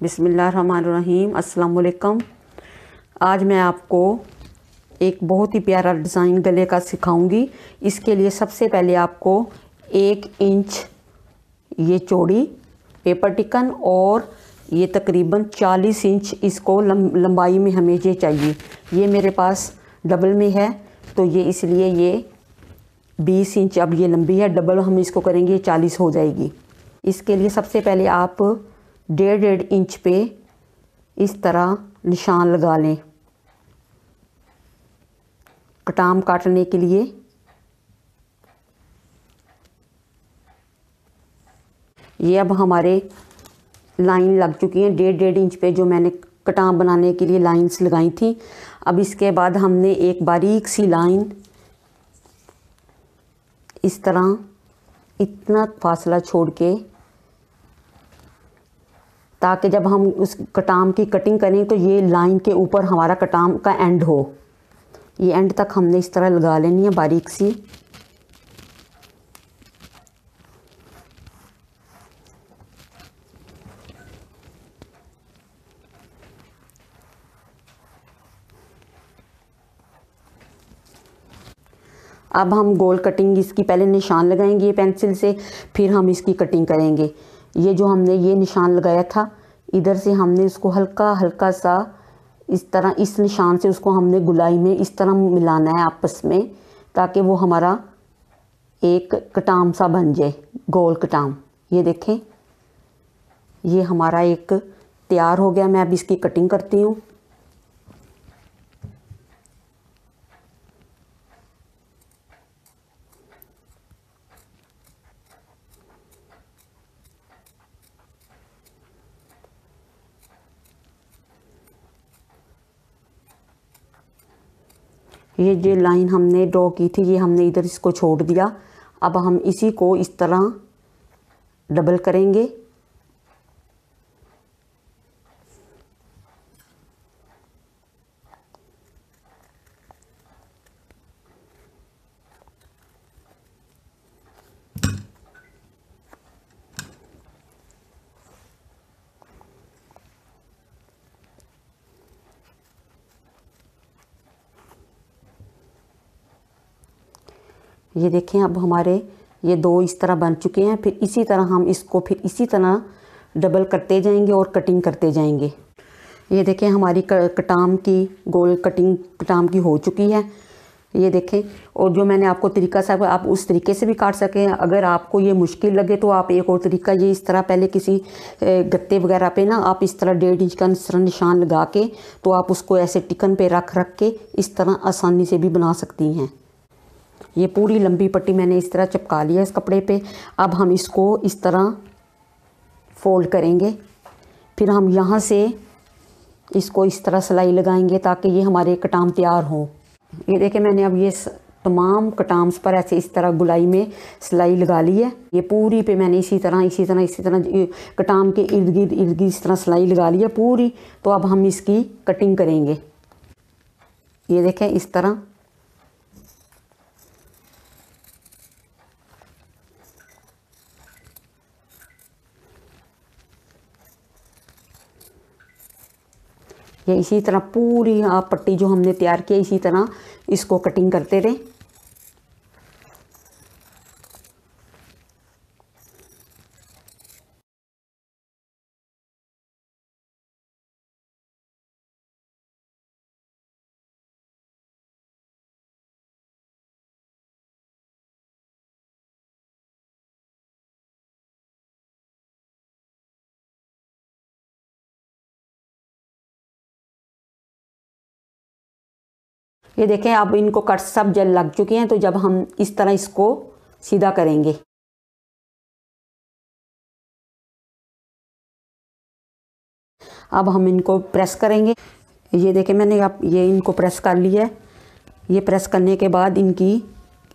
बिसमीम आज मैं आपको एक बहुत ही प्यारा डिज़ाइन गले का सिखाऊँगी। इसके लिए सबसे पहले आपको एक इंच ये चौड़ी पेपर टिकन और ये तकरीबन 40 इंच इसको लंबाई में हमें ये चाहिए। ये मेरे पास डबल में है तो ये इसलिए ये 20 इंच अब ये लंबी है, डबल हम इसको करेंगे 40 हो जाएगी। इसके लिए सबसे पहले आप डेढ़ डेढ़ इंच पे इस तरह निशान लगा लें। कटाम काटने के लिए। ये अब हमारे लाइन लग चुकी हैं, डेढ़ डेढ़ इंच पे जो मैंने कटाम बनाने के लिए लाइंस लगाई थी। अब इसके बाद हमने एक बारीक सी लाइन इस तरह इतना फासला छोड़ के ताकि जब हम उस कटाम की कटिंग करें तो ये लाइन के ऊपर हमारा कटाम का एंड हो। ये एंड तक हमने इस तरह लगा लेनी है बारीक सी। अब हम गोल कटिंग इसकी पहले निशान लगाएँगे पेंसिल से, फिर हम इसकी कटिंग करेंगे। ये जो हमने ये निशान लगाया था, इधर से हमने उसको हल्का हल्का सा इस तरह, इस निशान से उसको हमने गुलाई में इस तरह मिलाना है आपस में, ताकि वो हमारा एक कटाम सा बन जाए, गोल कटाम। ये देखें, ये हमारा एक तैयार हो गया, मैं अब इसकी कटिंग करती हूँ। ये जो लाइन हमने ड्रॉ की थी, ये हमने इधर इसको छोड़ दिया। अब हम इसी को इस तरह डबल करेंगे। ये देखें, अब हमारे ये दो इस तरह बन चुके हैं, फिर इसी तरह हम इसको फिर इसी तरह डबल करते जाएँगे और कटिंग करते जाएँगे। ये देखें, हमारी कटाम की गोल कटिंग कटाम की हो चुकी है। ये देखें, और जो मैंने आपको तरीका सा, आप उस तरीके से भी काट सकें। अगर आपको ये मुश्किल लगे तो आप एक और तरीका, ये इस तरह पहले किसी गत्ते वगैरह पे ना, आप इस तरह डेढ़ इंच का इस तरह निशान लगा के तो आप उसको ऐसे टिकन पे रख रख के इस तरह आसानी से भी बना सकती हैं। ये पूरी लंबी पट्टी मैंने इस तरह चिपका लिया इस कपड़े पे। अब हम इसको इस तरह फोल्ड करेंगे। फिर हम यहाँ से इसको इस तरह सिलाई लगाएँगे ताकि ये हमारे कटाम तैयार हो। ये देखें मैंने अब ये तमाम कटाम्स पर ऐसे इस तरह गुलाई में सिलाई लगा ली है। ये पूरी पे मैंने इसी तरह इसी तरह इसी तरह कटाम के इर्द गिर्द इर्द गिर्द इस तरह सिलाई लगा ली है पूरी। तो अब हम इसकी कटिंग करेंगे। ये देखें, इस तरह या इसी तरह पूरी आप पट्टी जो हमने तैयार किया, इसी तरह इसको कटिंग करते रहें। ये देखें, अब इनको कट सब जल लग चुके हैं तो जब हम इस तरह इसको सीधा करेंगे। अब हम इनको प्रेस करेंगे। ये देखें, मैंने अब ये इनको प्रेस कर लिया है। ये प्रेस करने के बाद इनकी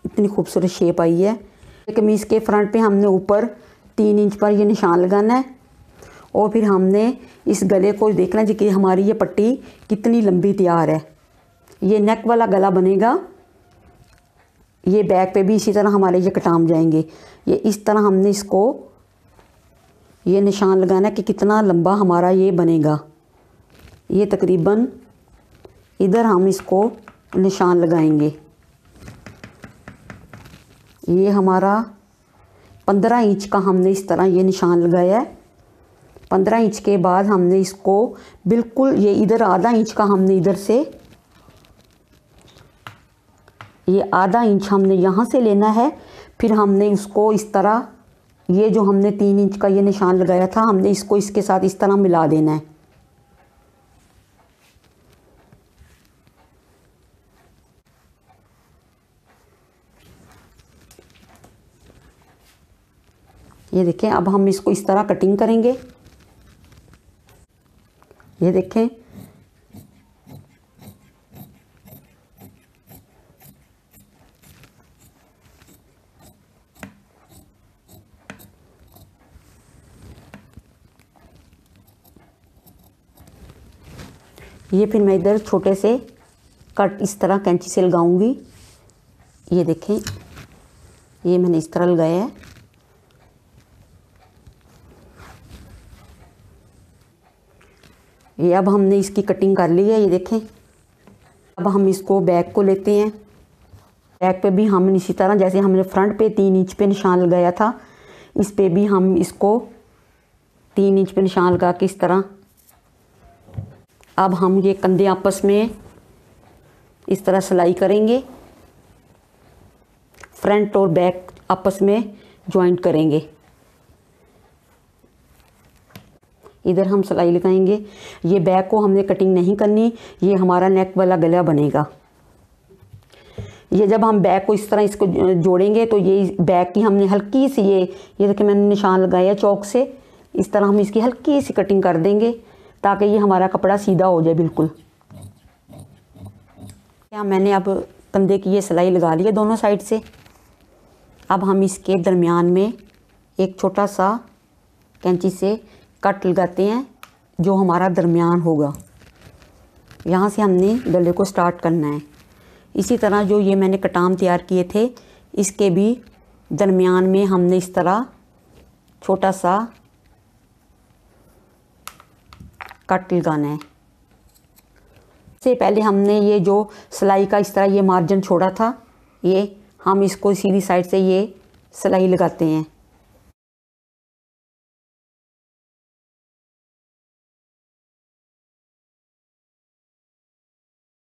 इतनी खूबसूरत शेप आई है। कमीज़ के फ्रंट पे हमने ऊपर तीन इंच पर ये निशान लगाना है। और फिर हमने इस गले को देखना है कि हमारी ये पट्टी कितनी लंबी तैयार है। ये नेक वाला गला बनेगा। ये बैक पे भी इसी तरह हमारे ये कटाम जाएँगे। ये इस तरह हमने इसको ये निशान लगाना है कि कितना लंबा हमारा ये बनेगा। ये तकरीबन इधर हम इसको निशान लगाएँगे। ये हमारा पंद्रह इंच का हमने इस तरह ये निशान लगाया है। पंद्रह इंच के बाद हमने इसको बिल्कुल ये इधर आधा इंच का हमने इधर से ये आधा इंच हमने यहाँ से लेना है। फिर हमने इसको इस तरह, ये जो हमने तीन इंच का ये निशान लगाया था, हमने इसको इसके साथ इस तरह मिला देना है। ये देखें, अब हम इसको इस तरह कटिंग करेंगे। ये देखें ये फिर मैं इधर छोटे से कट इस तरह कैंची से लगाऊँगी। ये देखें, ये मैंने इस तरह लगाया है। ये अब हमने इसकी कटिंग कर ली है, ये देखें। अब हम इसको बैक को लेते हैं। बैक पे भी हम इसी तरह, जैसे हमने फ्रंट पे तीन इंच पे निशान लगाया था, इस पे भी हम इसको तीन इंच पे निशान लगा के इस तरह अब हम ये कंधे आपस में इस तरह सिलाई करेंगे। फ्रंट और बैक आपस में ज्वाइंट करेंगे। इधर हम सिलाई लगाएँगे। ये बैक को हमने कटिंग नहीं करनी, ये हमारा नेक वाला गला बनेगा। ये जब हम बैक को इस तरह इसको जोड़ेंगे तो ये बैक की हमने हल्की सी ये ये देखिए मैंने निशान लगाया चौक से, इस तरह हम इसकी हल्की सी कटिंग कर देंगे। ताकि ये हमारा कपड़ा सीधा हो जाए, बिल्कुल। क्या मैंने अब कंधे की ये सिलाई लगा ली है दोनों साइड से। अब हम इसके दरमियान में एक छोटा सा कैंची से कट लगाते हैं, जो हमारा दरमियान होगा। यहाँ से हमने गले को स्टार्ट करना है। इसी तरह जो ये मैंने कटाम तैयार किए थे, इसके भी दरमियान में हमने इस तरह छोटा सा कट लगाना है। से पहले हमने ये जो सिलाई का इस तरह ये मार्जिन छोड़ा था, ये हम इसको सीधी साइड से ये सिलाई लगाते हैं।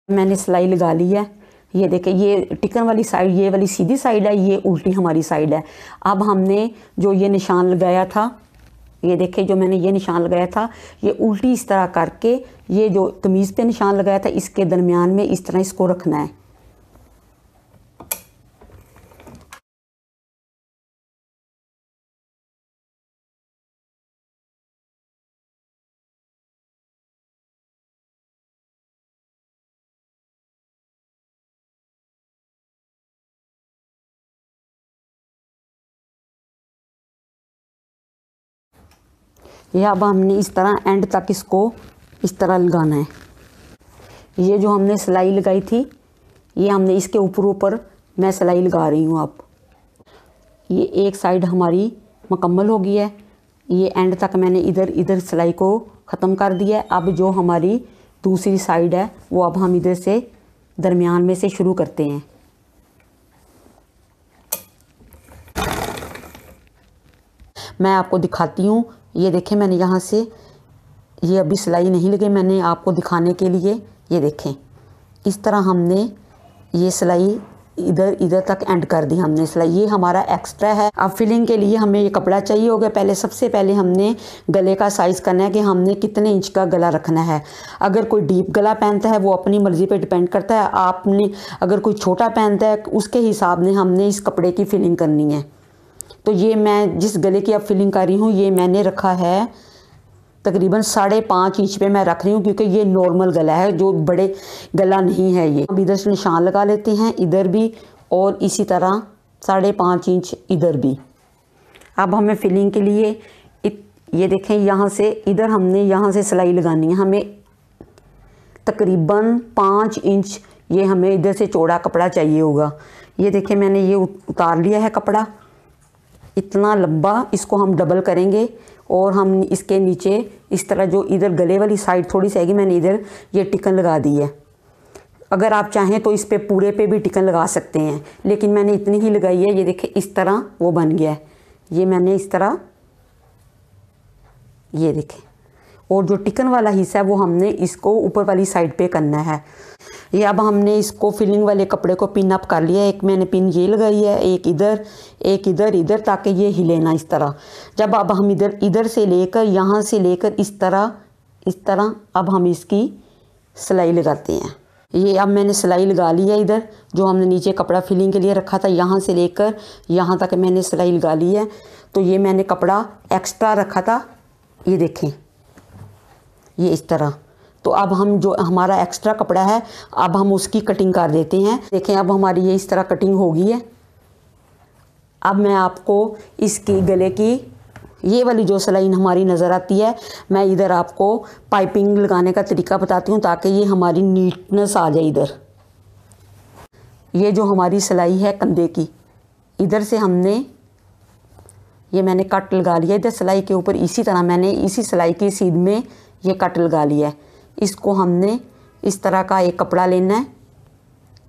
मैंने सिलाई लगा ली है। ये देखें, ये टिकन वाली साइड ये वाली सीधी साइड है, ये उल्टी हमारी साइड है। अब हमने जो ये निशान लगाया था ये देखे, जो मैंने ये निशान लगाया था, ये उल्टी इस तरह करके, ये जो कमीज़ पे निशान लगाया था, इसके दरमियान में इस तरह इसको रखना है। या अब हमने इस तरह एंड तक इसको इस तरह लगाना है। ये जो हमने सिलाई लगाई थी, ये हमने इसके ऊपर ऊपर मैं सिलाई लगा रही हूँ अब। ये एक साइड हमारी मुकम्मल हो गई है। ये एंड तक मैंने इधर इधर सिलाई को ख़त्म कर दिया है। अब जो हमारी दूसरी साइड है, वो अब हम इधर से दरमियान में से शुरू करते हैं। मैं आपको दिखाती हूँ ये देखें मैंने यहाँ से, ये अभी सिलाई नहीं लगी मैंने आपको दिखाने के लिए, ये देखें। इस तरह हमने ये सिलाई इधर इधर तक एंड कर दी हमने सिलाई। ये हमारा एक्स्ट्रा है। अब फिलिंग के लिए हमें ये कपड़ा चाहिए होगा पहले, सबसे पहले हमने गले का साइज़ करना है कि हमने कितने इंच का गला रखना है। अगर कोई डीप गला पहनता है, वो अपनी मर्ज़ी पे डिपेंड करता है। आपने अगर कोई छोटा पहनता है, उसके हिसाब ने हमने इस कपड़े की फिलिंग करनी है। तो ये मैं जिस गले की अब फिलिंग कर रही हूँ, ये मैंने रखा है। तकरीबन साढ़े पाँच इंच पे मैं रख रही हूँ, क्योंकि ये नॉर्मल गला है, जो बड़े गला नहीं है ये। अब इधर से निशान लगा लेते हैं, इधर भी, और इसी तरह साढ़े पाँच इंच इधर भी। अब हमें फिलिंग के लिए ये देखें, यहाँ से, इधर हमने यहाँ से सिलाई लगानी है, हमें तकरीबन पाँच इंच ये हमें इधर से चौड़ा कपड़ा चाहिए होगा। ये देखें, मैंने ये उतार लिया है कपड़ा। इतना लंबा इसको हम डबल करेंगे और हम इसके नीचे इस तरह जो इधर गले वाली साइड थोड़ी सी आएगी, मैंने इधर ये टिकन लगा दी है। अगर आप चाहें तो इस पे पूरे पे भी टिकन लगा सकते हैं, लेकिन मैंने इतनी ही लगाई है, ये देखिए, इस तरह वो बन गया है। ये मैंने इस तरह, ये देखें और जो टिकन वाला हिस्सा है वो हमने इसको ऊपर वाली साइड पे करना है। ये अब हमने इसको फिलिंग वाले कपड़े को पिन अप कर लिया एक मैंने पिन ये लगाई है, एक इधर एक इधर इधर ताकि ये हिले ना इस तरह। जब अब हम इधर इधर से लेकर, यहाँ से लेकर इस तरह इस तरह अब हम इसकी सिलाई लगाते हैं। ये अब मैंने सिलाई लगा ली है इधर, जो हमने नीचे कपड़ा फिलिंग के लिए रखा था, यहाँ से लेकर, यहाँ तक मैंने सिलाई लगा ली है। तो ये मैंने कपड़ा एक्स्ट्रा रखा था, ये देखें। ये इस तरह। तो अब हम जो हमारा एक्स्ट्रा कपड़ा है, अब हम उसकी कटिंग कर देते हैं। देखें, अब हमारी ये इस तरह कटिंग हो गई है। अब मैं आपको इसकी गले की, ये वाली जो सिलाई हमारी नज़र आती है, मैं इधर आपको पाइपिंग लगाने का तरीका बताती हूँ ताकि ये हमारी नीटनेस आ जाए इधर। ये जो हमारी सिलाई है कंधे की, इधर से हमने, ये मैंने कट लगा लिया। इधर सिलाई के ऊपर इसी तरह मैंने इसी सिलाई की सीध में ये कट लगा लिया है। इसको हमने इस तरह का एक कपड़ा लेना है।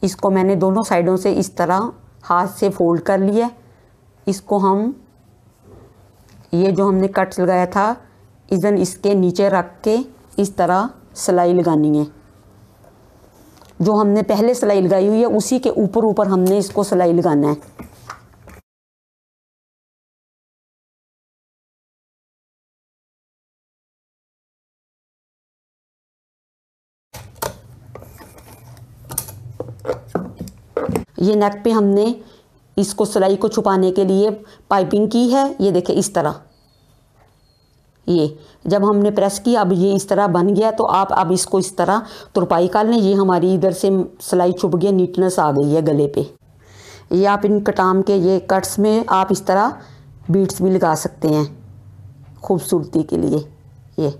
इसको मैंने दोनों साइडों से इस तरह हाथ से फोल्ड कर लिया इसको हम, ये जो हमने कट लगाया था इधन इसके नीचे रख के इस तरह सिलाई लगानी है। जो हमने पहले सिलाई लगाई हुई है, उसी के ऊपर ऊपर हमने इसको सिलाई लगाना है। ये नेक पे हमने इसको सिलाई को छुपाने के लिए पाइपिंग की है। ये देखिए इस तरह। ये, जब हमने प्रेस किया, अब ये इस तरह बन गया तो आप अब इसको इस तरह तुरपाई कर लें। ये हमारी इधर से सिलाई छुप गया नीटनेस आ गई है गले पे। ये आप इन कटाम के, ये कट्स में आप इस तरह बीट्स भी लगा सकते हैं, खूबसूरती के लिए। ये